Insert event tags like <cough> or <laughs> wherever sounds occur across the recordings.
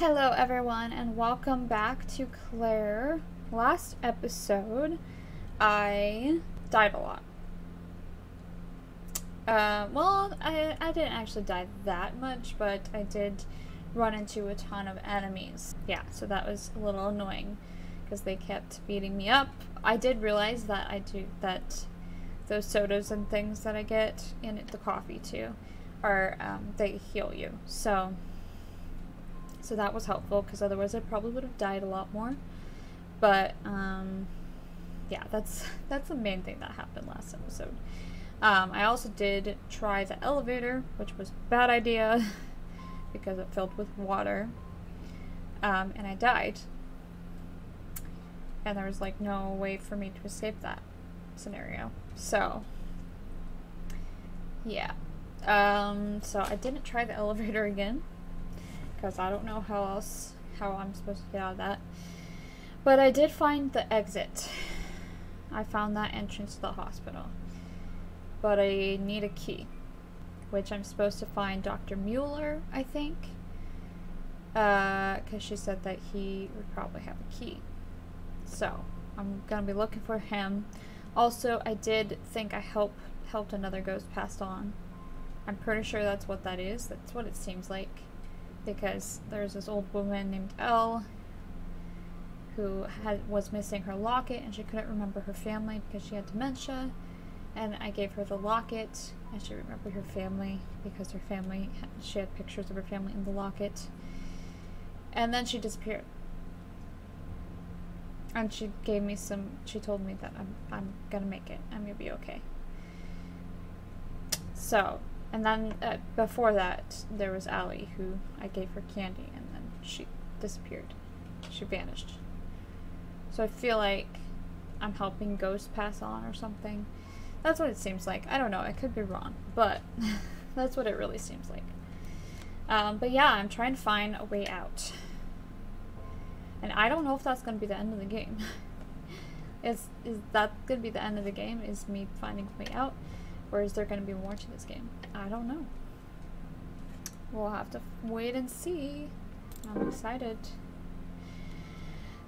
Hello, everyone, and welcome back to Claire. Last episode, I died a lot. Uh, well, I, I didn't actually die that much, but I did run into a ton of enemies. Yeah, so that was a little annoying because they kept beating me up. I did realize that I do that those sodas and things that I get and the coffee too are um, they heal you. So so that was helpful because otherwise I probably would have died a lot more. But um, yeah, that's <laughs> that's the main thing that happened last episode. Um, I also did try the elevator, which was a bad idea <laughs> because it filled with water, um, and I died. And there was like no way for me to escape that scenario. So yeah, um, so I didn't try the <laughs> elevator again because I don't know how else how I'm supposed to get out of that. But I did find the exit. I found that entrance to the hospital. But I need a key, which I'm supposed to find Dr. Mueller, I think. Because uh, she said that he would probably have a key. So, I'm going to be looking for him. Also, I did think I help, helped another ghost pass on. I'm pretty sure that's what that is. That's what it seems like because there's this old woman named Elle who had was missing her locket and she couldn't remember her family because she had dementia. And I gave her the locket and she remembered her family because her family she had pictures of her family in the locket. And then she disappeared. And she gave me some she told me that I'm, I'm gonna make it. I'm gonna be okay. So and then uh, before that, there was Allie, who I gave her candy, and then she disappeared. She vanished. So I feel like I'm helping ghosts pass on or something. That's what it seems like. I don't know. I could be wrong, but <laughs> that's what it really seems like. Um, but yeah, I'm trying to find a way out. And I don't know if that's going to be the end of the game. <laughs> is is that going to be the end of the game? Is me finding a way out? Or is there going to be more to this game? I don't know. We'll have to wait and see. I'm excited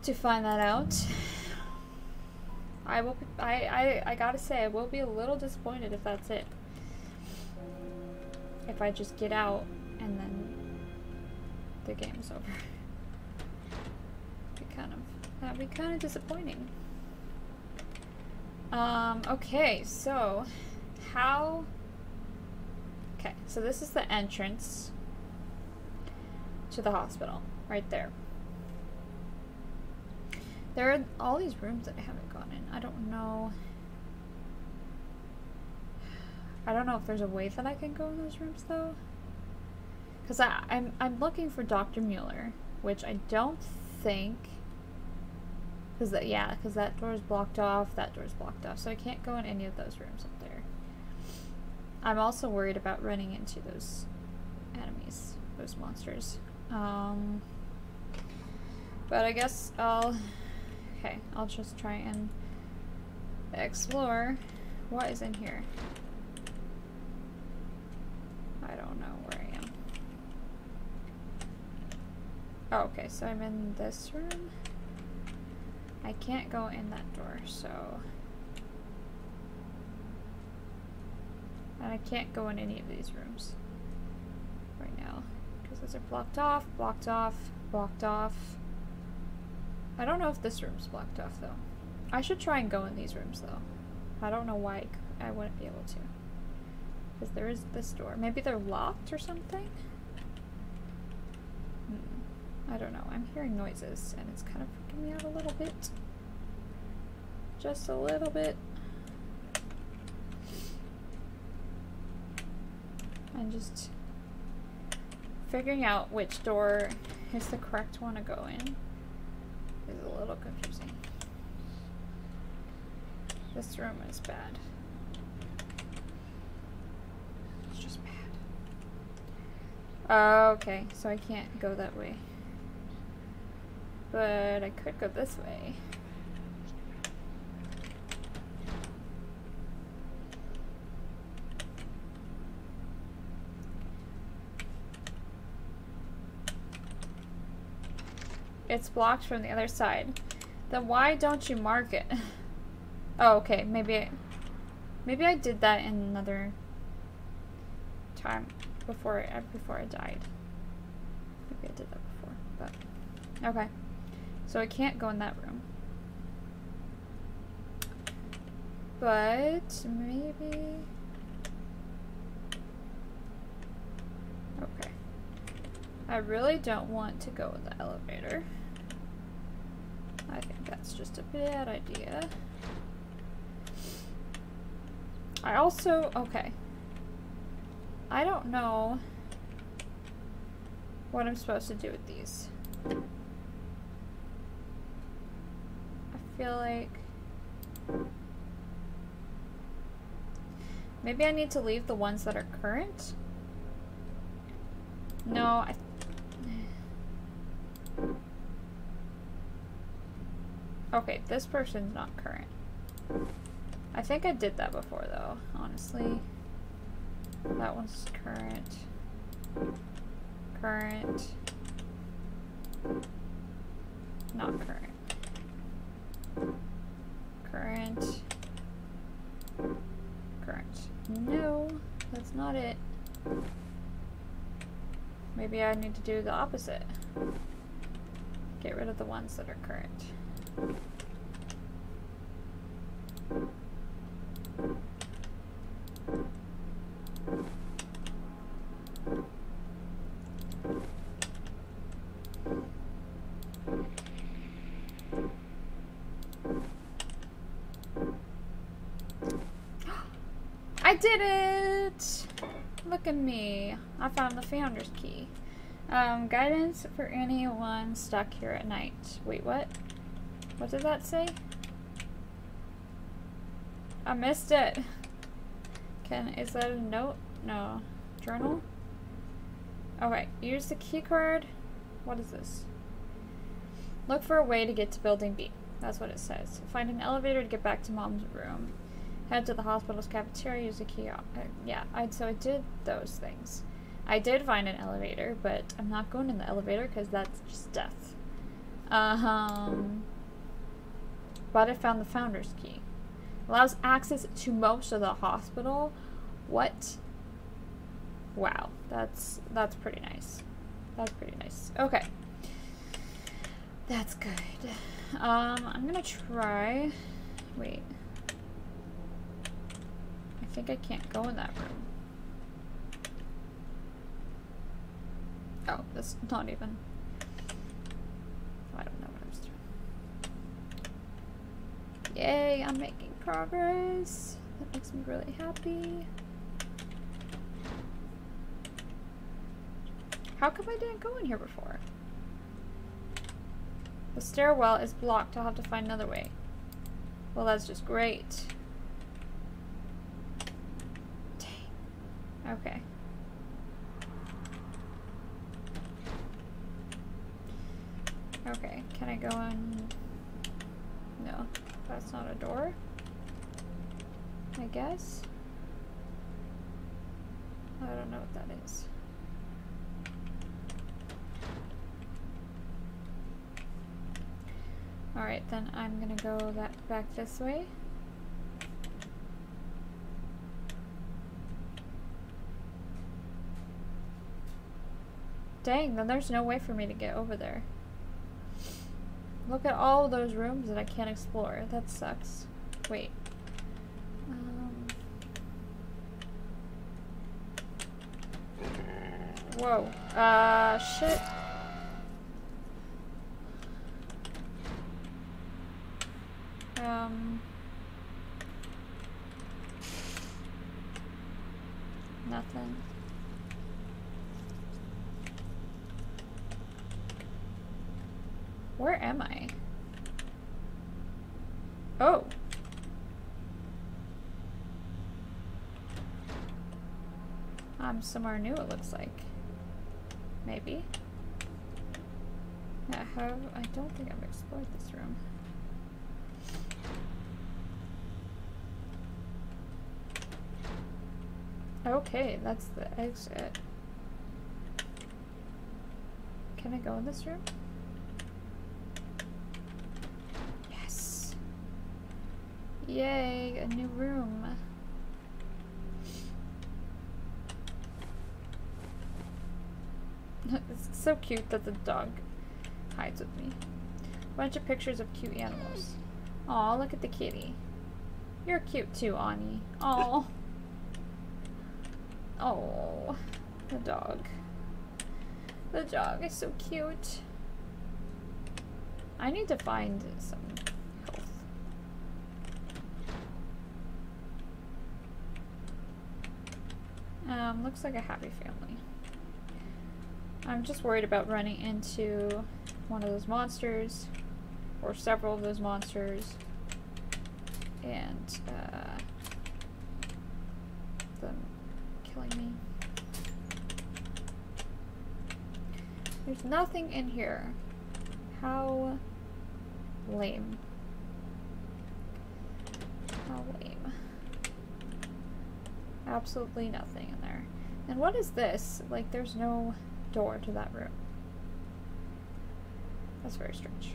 to find that out. I will. I, I. I gotta say, I will be a little disappointed if that's it. If I just get out and then the game's over. Be kind of. That'd be kind of disappointing. Um. Okay. So how... Okay, so this is the entrance to the hospital, right there. There are all these rooms that I haven't gone in. I don't know... I don't know if there's a way that I can go in those rooms, though. Because I'm, I'm looking for Dr. Mueller, which I don't think... Because, yeah, because that door is blocked off, that door is blocked off, so I can't go in any of those rooms. I'm also worried about running into those enemies, those monsters. Um, but I guess I'll... Okay, I'll just try and explore what is in here. I don't know where I am. Oh, okay, so I'm in this room. I can't go in that door, so... I can't go in any of these rooms right now. Because those are blocked off, blocked off, blocked off. I don't know if this room's blocked off though. I should try and go in these rooms though. I don't know why I wouldn't be able to. Because there is this door. Maybe they're locked or something? Hmm. I don't know. I'm hearing noises and it's kind of freaking me out a little bit. Just a little bit. And just figuring out which door is the correct one to go in is a little confusing. This room is bad. It's just bad. Oh, okay, so I can't go that way. But I could go this way. It's blocked from the other side. Then why don't you mark it? <laughs> oh, okay. Maybe I, maybe I did that in another time before I, before I died. Maybe I did that before, but okay. So I can't go in that room. But maybe Okay. I really don't want to go in the elevator. I think that's just a bad idea. I also, okay. I don't know what I'm supposed to do with these. I feel like maybe I need to leave the ones that are current. No, I Okay, this person's not current. I think I did that before though, honestly. That one's current. Current. Not current. Current. Current. No, that's not it. Maybe I need to do the opposite. Get rid of the ones that are current. <gasps> I did it! Look at me. I found the founder's key. Um, guidance for anyone stuck here at night. Wait, what? What did that say? I missed it. Can, is that a note? No. Journal? Okay, use the key card. What is this? Look for a way to get to building B. That's what it says. Find an elevator to get back to mom's room. Head to the hospital's cafeteria, use a key. Uh, yeah, I, so I did those things. I did find an elevator, but I'm not going in the elevator because that's just death. Um, but I found the founder's key. Allows access to most of the hospital. What? Wow, that's that's pretty nice. That's pretty nice. Okay. That's good. Um, I'm gonna try. Wait. I think I can't go in that room. Oh, that's not even. I don't know what I was doing. Yay, I'm making progress. That makes me really happy. How come I didn't go in here before? The stairwell is blocked. I'll have to find another way. Well, that's just great. Dang. Okay can I go in? No, that's not a door. I guess. I don't know what that is. Alright, then I'm gonna go that back this way. Dang, then there's no way for me to get over there. Look at all those rooms that I can't explore. That sucks. Wait. Um. Whoa. Uh, shit. Um. somewhere new, it looks like. Maybe. I have... I don't think I've explored this room. Okay, that's the exit. Can I go in this room? Yes! Yay, a new room. It's so cute that the dog hides with me. Bunch of pictures of cute animals. Aw, look at the kitty. You're cute too, Ani. Aw. Oh, the dog. The dog is so cute. I need to find some health. Um, looks like a happy family. I'm just worried about running into one of those monsters, or several of those monsters, and uh, them killing me. There's nothing in here. How lame. How lame. Absolutely nothing in there. And what is this? Like, there's no door to that room. That's very strange.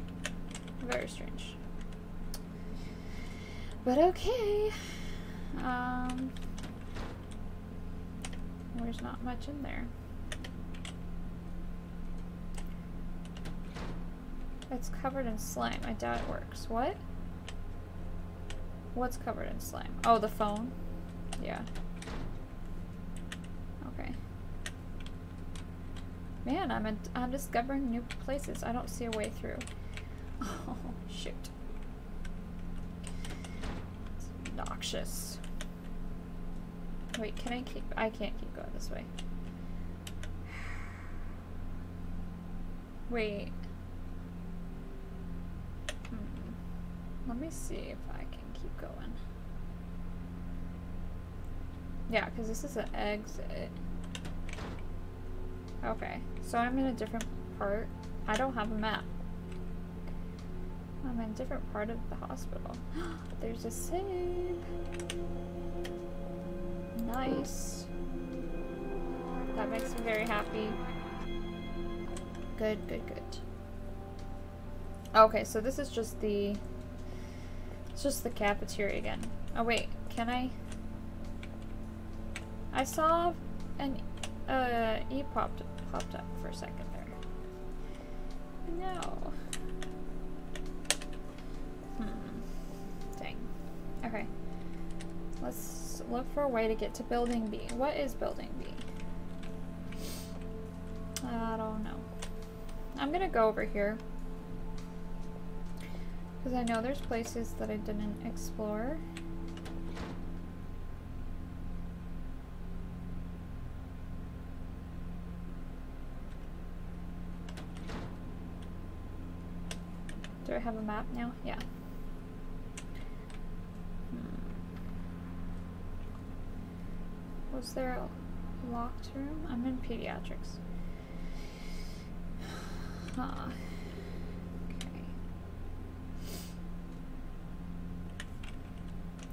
Very strange. But okay. Um, there's not much in there. It's covered in slime. I doubt it works. What? What's covered in slime? Oh, the phone? Yeah. Okay. Man, I'm, I'm discovering new places. I don't see a way through. <laughs> Oh, shoot. It's obnoxious. Wait, can I keep- I can't keep going this way. Wait. Hmm. Let me see if I can keep going. Yeah, because this is an exit. Okay, so I'm in a different part. I don't have a map. I'm in a different part of the hospital. <gasps> There's a save. Nice. That makes me very happy. Good, good, good. Okay, so this is just the... It's just the cafeteria again. Oh wait, can I... I saw an uh, E popped, popped up for a second there. No. Hmm. Dang. Okay. Let's look for a way to get to building B. What is building B? I don't know. I'm gonna go over here. Because I know there's places that I didn't explore. I have a map now? Yeah. Hmm. Was there a locked room? I'm in pediatrics. <sighs> Huh. Okay.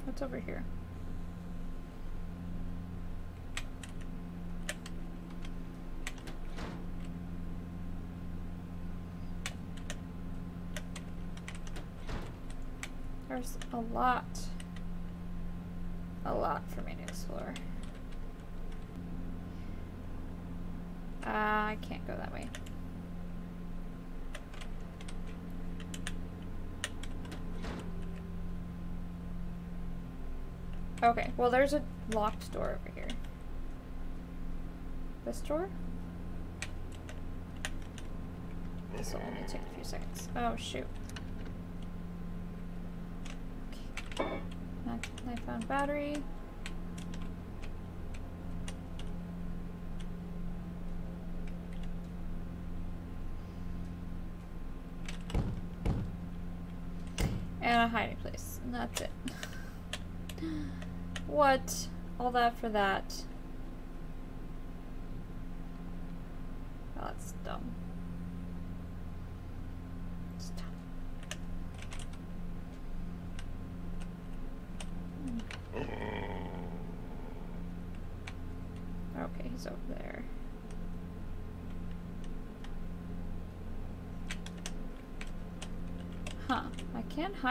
What's over here? There's a lot, a lot for me to explore. Uh, I can't go that way. Okay, well there's a locked door over here. This door? This will only take a few seconds. Oh shoot. Okay. I battery. And a hiding place. And that's it. <gasps> What? All that for that.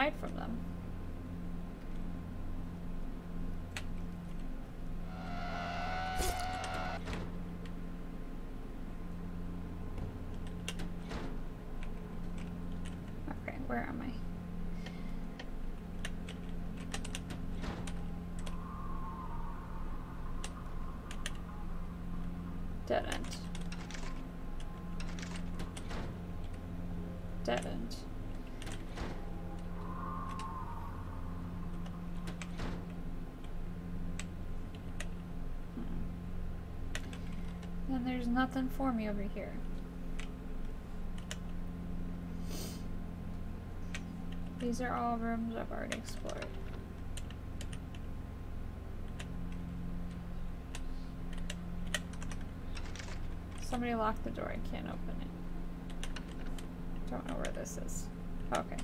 hide from them. Okay, where am I? Dead end. Nothing for me over here. These are all rooms I've already explored. Somebody locked the door. I can't open it. Don't know where this is. Okay.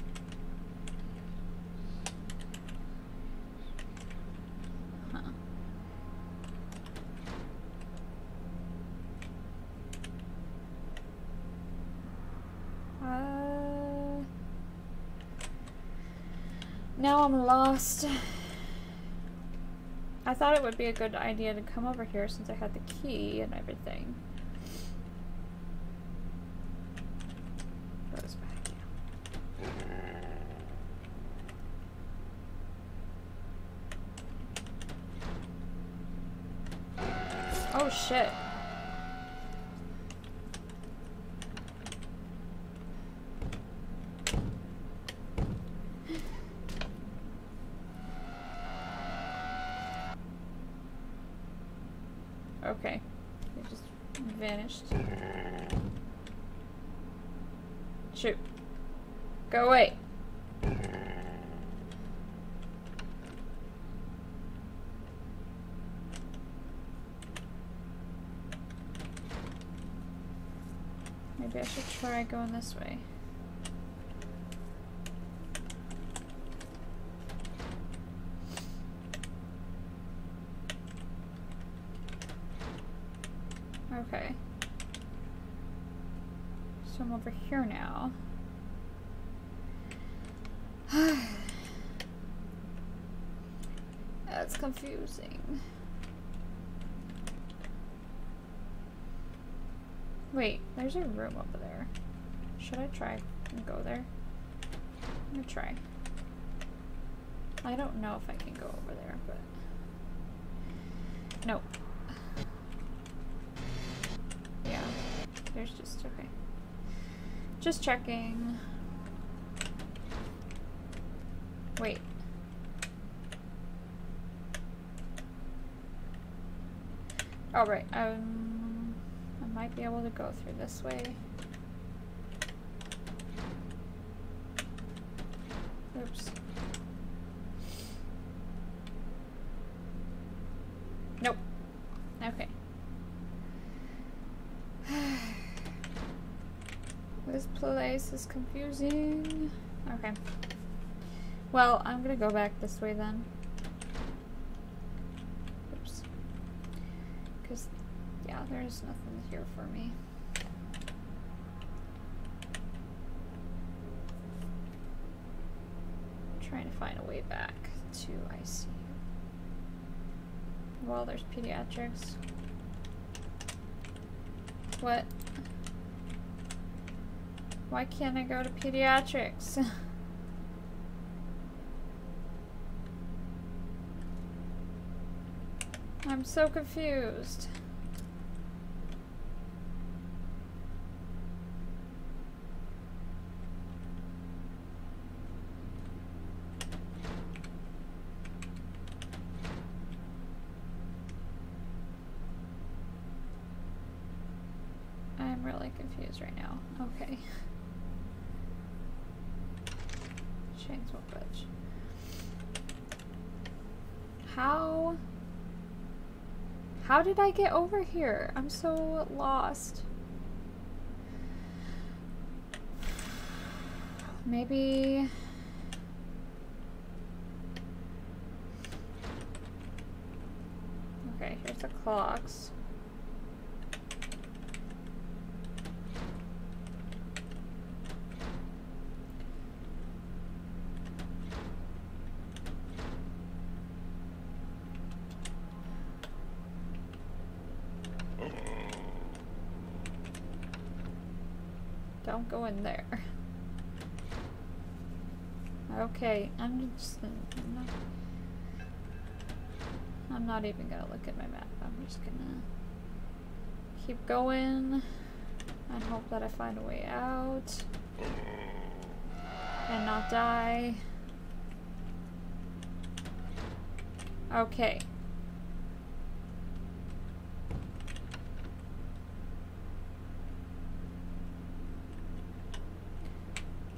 Now I'm lost. I thought it would be a good idea to come over here since I had the key and everything. Goes back. Oh shit. Okay. It just vanished. Shoot. Go away. Maybe I should try going this way. Okay. So I'm over here now. <sighs> That's confusing. Wait, there's a room over there. Should I try and go there? I'm gonna try. I don't know if I can go over there, but... Nope. Yeah, there's just, okay. Just checking. Wait. All right. Um, I might be able to go through this way. Oops. Nope. Okay. this place is confusing. Okay. Well, I'm gonna go back this way then. Oops. Because, yeah, there's nothing here for me. trying to find a way back to ICU. Well, there's pediatrics. What? Why can't I go to pediatrics? <laughs> I'm so confused. I'm really confused right now. Okay. <laughs> Won't budge. How? How did I get over here? I'm so lost. Maybe... Okay, here's the clocks. Don't go in there. Okay, I'm just I'm not, I'm not even gonna look at my map. I'm just gonna keep going and hope that I find a way out and not die. Okay.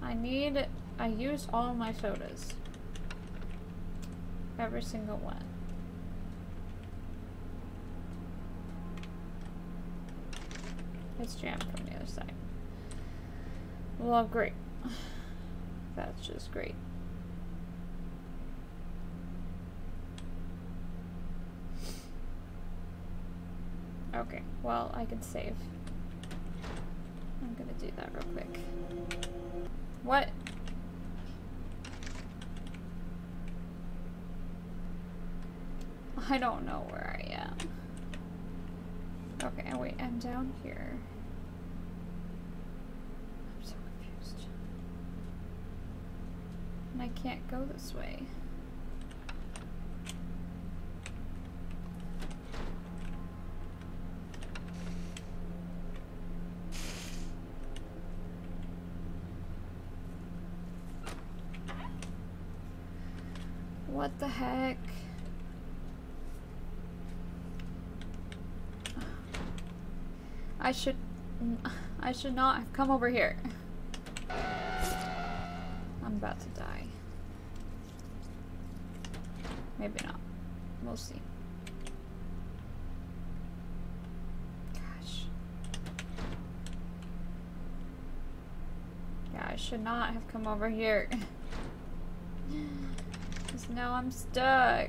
I need, I used all my sodas. Every single one. It's jammed from the other side. Well, great. <sighs> That's just great. Okay, well, I can save. I'm gonna do that real quick. What? I don't know where I am. Okay, wait, I'm down here. I'm so confused. And I can't go this way. What the heck? I should I should not have come over here. I'm about to die. Maybe not. We'll see. Gosh. Yeah, I should not have come over here. <sighs> Because now I'm stuck.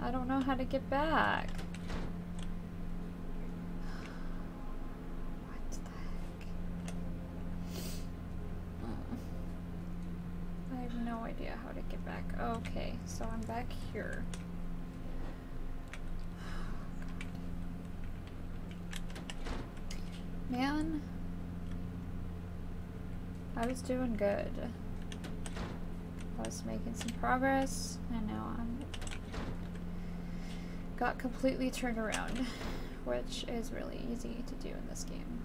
I don't know how to get back. What the heck? Uh, I have no idea how to get back. Okay, so I'm back here. Man. I was doing good. I was making some progress, and now I'm got completely turned around, which is really easy to do in this game.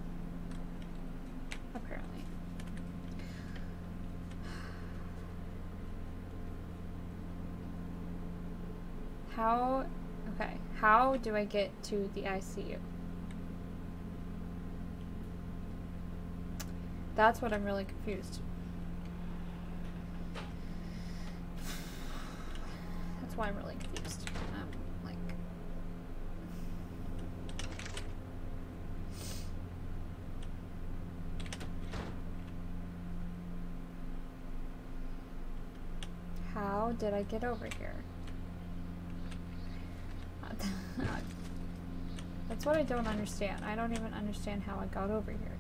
How, okay, how do I get to the ICU? That's what I'm really confused. That's why I'm really confused. Um, like, how did I get over here? That's what I don't understand. I don't even understand how I got over here.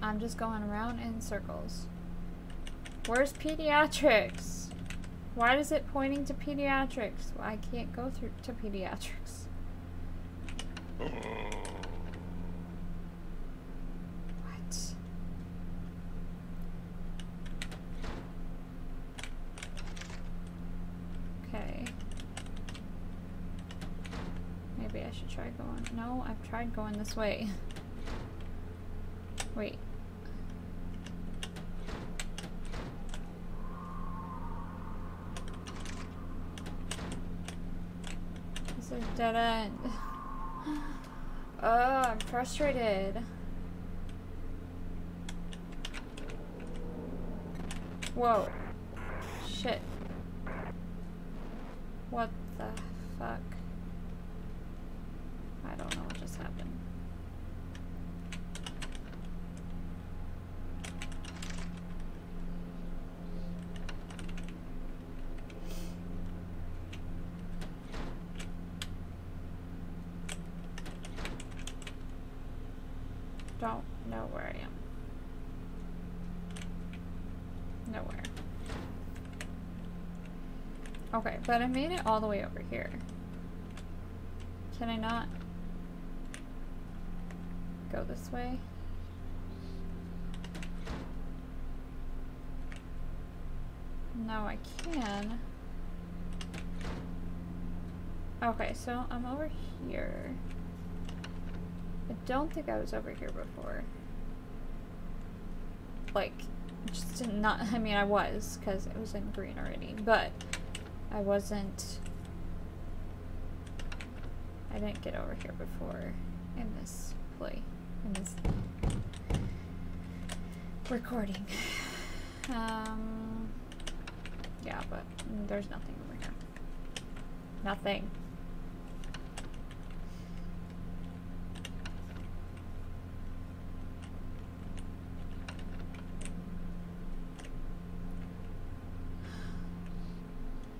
I'm just going around in circles. Where's pediatrics? Why is it pointing to pediatrics? Well, I can't go through to pediatrics. What? Okay. Maybe I should try going. No, I've tried going this way. Wait. This is dead end. <sighs> Oh, I'm frustrated. Whoa. Shit. What the fuck? I don't know what just happened. Don't know where I am. Nowhere. Okay, but I made it all the way over here. Can I not? go this way? No, I can. Okay, so I'm over here. I don't think I was over here before. Like, just not, I mean, I was, because it was in green already, but I wasn't, I didn't get over here before in this play, in this recording. Um, yeah, but there's nothing over here. Nothing.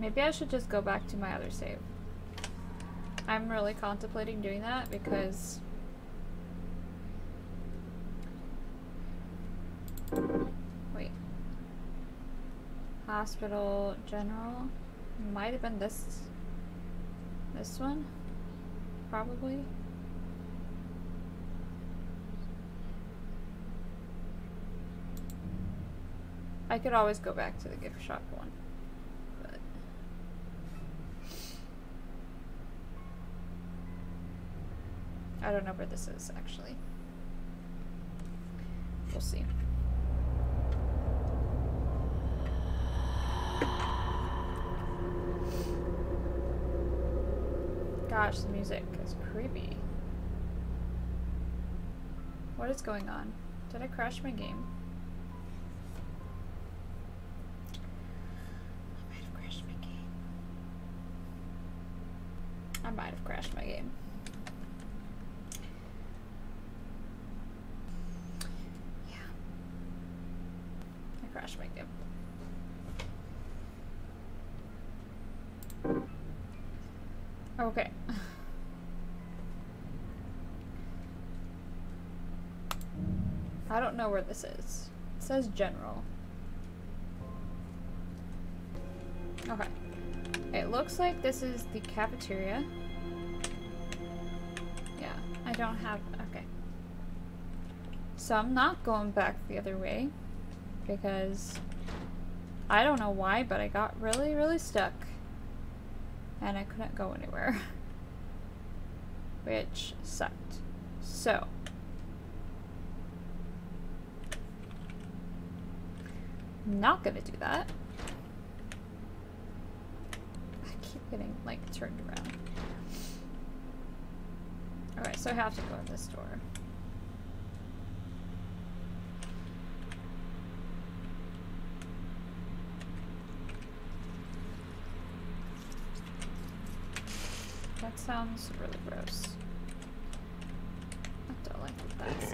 Maybe I should just go back to my other save. I'm really contemplating doing that because... Wait. Hospital General. Might have been this... This one? Probably. I could always go back to the gift shop one. I don't know where this is, actually. We'll see. Gosh, the music is creepy. What is going on? Did I crash my game? I might have crashed my game. I might have crashed my game. crash my game. Okay. I don't know where this is. It says general. Okay. It looks like this is the cafeteria. Yeah, I don't have... Okay. So I'm not going back the other way because I don't know why, but I got really, really stuck and I couldn't go anywhere, <laughs> which sucked. So, not gonna do that. I keep getting like turned around. Alright, so I have to go in this door. That sounds really gross. I don't like what that's.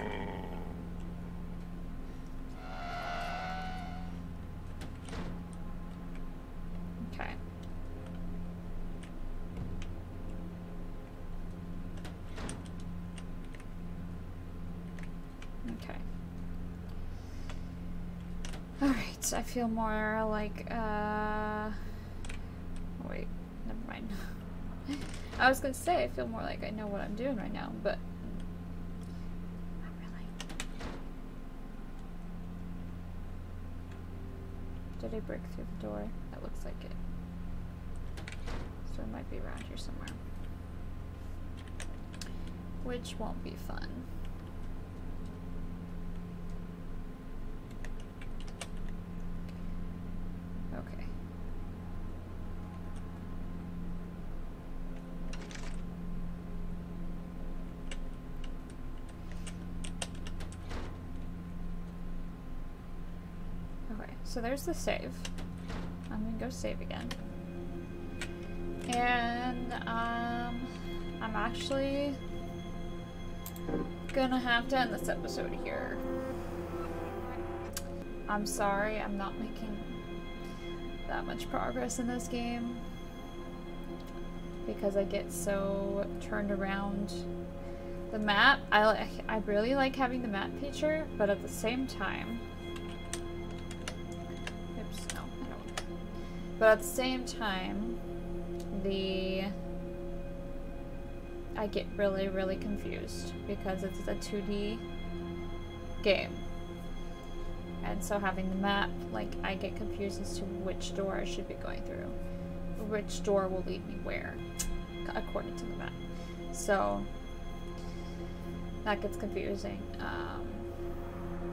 Okay. Okay. Alright, I feel more like, uh... I was gonna say, I feel more like I know what I'm doing right now, but not really. Did I break through the door? That looks like it. So it might be around here somewhere. Which won't be fun. So there's the save. I'm gonna go save again. And, um, I'm actually gonna have to end this episode here. I'm sorry, I'm not making that much progress in this game because I get so turned around the map. I, I really like having the map feature, but at the same time, But at the same time, the I get really, really confused because it's a 2D game. And so having the map, like, I get confused as to which door I should be going through. Which door will lead me where, according to the map. So, that gets confusing. Um,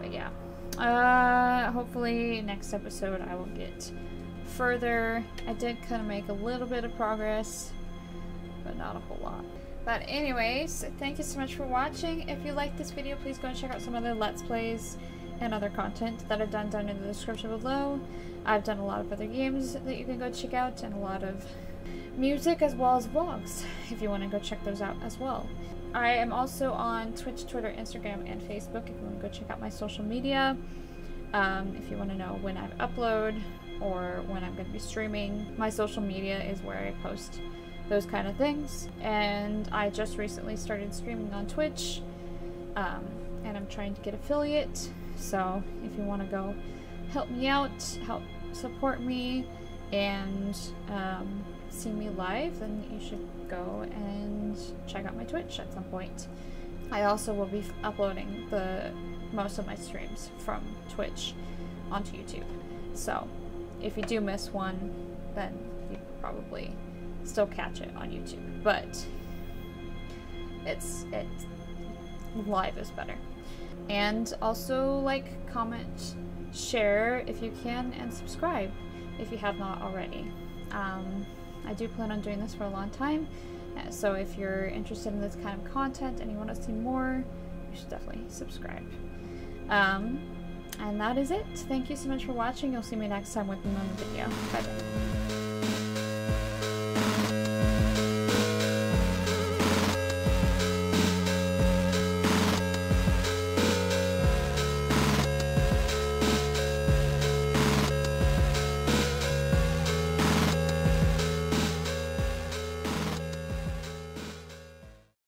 but yeah. Uh, hopefully next episode I will get further. I did kind of make a little bit of progress, but not a whole lot. But anyways, thank you so much for watching. If you liked this video, please go and check out some other Let's Plays and other content that I've done down in the description below. I've done a lot of other games that you can go check out and a lot of music as well as vlogs if you want to go check those out as well. I am also on Twitch, Twitter, Instagram, and Facebook if you want to go check out my social media. Um, if you want to know when I upload or when I'm going to be streaming, my social media is where I post those kind of things. And I just recently started streaming on Twitch, um, and I'm trying to get affiliate. So if you want to go help me out, help support me, and um, see me live, then you should go and check out my Twitch at some point. I also will be uploading the most of my streams from Twitch onto YouTube. So if you do miss one, then you probably still catch it on YouTube. But it's it live is better. And also like, comment, share if you can, and subscribe if you have not already. Um, I do plan on doing this for a long time, uh, so if you're interested in this kind of content and you want to see more, you should definitely subscribe. Um, and that is it. Thank you so much for watching. You'll see me next time with another video. Bye bye.